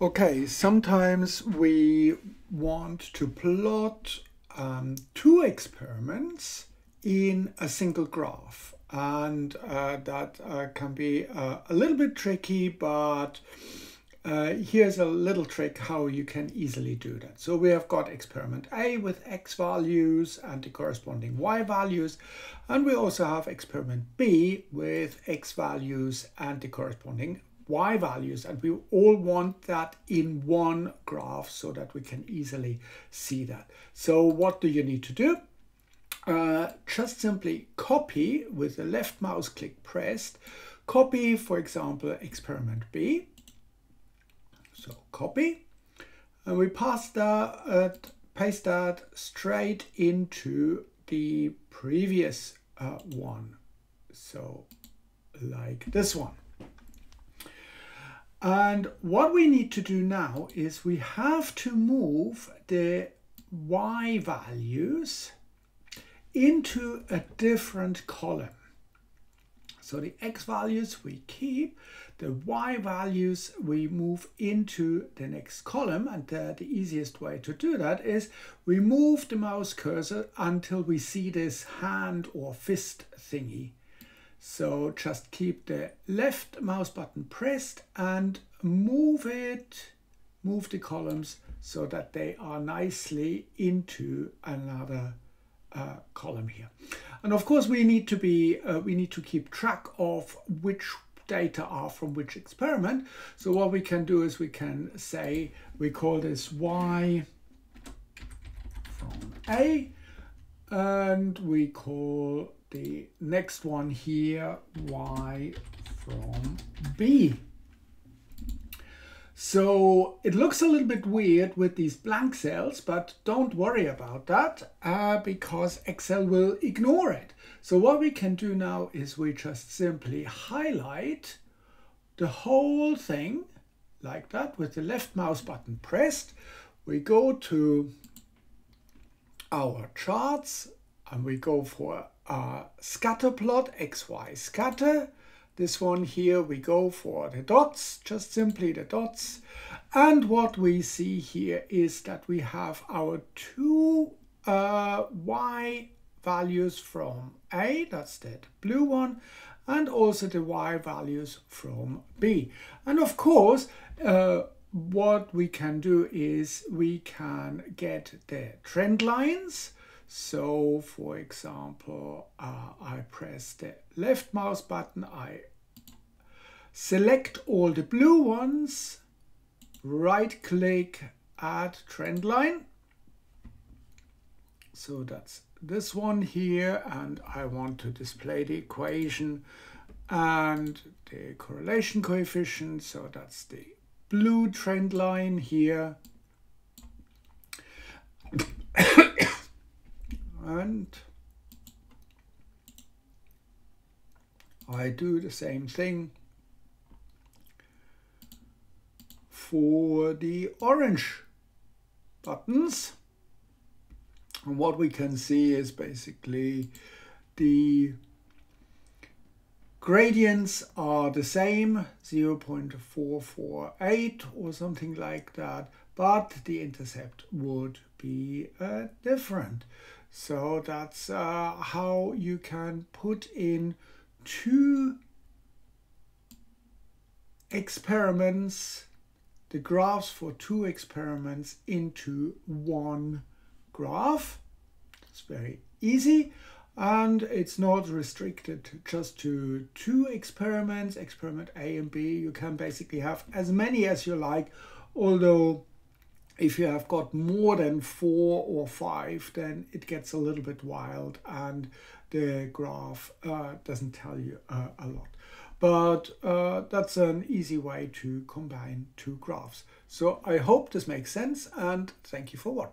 Okay, sometimes we want to plot um, two experiments in a single graph and uh, that uh, can be uh, a little bit tricky but uh, here's a little trick how you can easily do that. So we have got experiment A with x values and the corresponding y values and we also have experiment B with x values and the corresponding y values and we all want that in one graph so that we can easily see that. So what do you need to do? Uh, just simply copy with the left mouse click pressed, copy for example experiment B. So copy and we pass that, uh, paste that straight into the previous uh, one. So like this one. And what we need to do now is we have to move the y values into a different column. So the x values we keep, the y values we move into the next column and the, the easiest way to do that is we move the mouse cursor until we see this hand or fist thingy so just keep the left mouse button pressed and move it, move the columns so that they are nicely into another uh, column here. And of course we need to be, uh, we need to keep track of which data are from which experiment. So what we can do is we can say, we call this Y from A and we call the next one here, y from b. So it looks a little bit weird with these blank cells, but don't worry about that uh, because Excel will ignore it. So what we can do now is we just simply highlight the whole thing like that with the left mouse button pressed. We go to our charts and we go for a scatter plot, XY scatter. This one here, we go for the dots, just simply the dots. And what we see here is that we have our two uh, Y values from A, that's the blue one, and also the Y values from B. And of course, uh, what we can do is we can get the trend lines so for example, uh, I press the left mouse button, I select all the blue ones, right click, add trend line. So that's this one here and I want to display the equation and the correlation coefficient. So that's the blue trend line here. And I do the same thing for the orange buttons. And what we can see is basically the gradients are the same, 0.448 or something like that, but the intercept would be uh, different. So that's uh, how you can put in two experiments, the graphs for two experiments into one graph. It's very easy and it's not restricted just to two experiments, experiment A and B. You can basically have as many as you like, although if you have got more than four or five, then it gets a little bit wild and the graph uh, doesn't tell you uh, a lot. But uh, that's an easy way to combine two graphs. So I hope this makes sense and thank you for watching.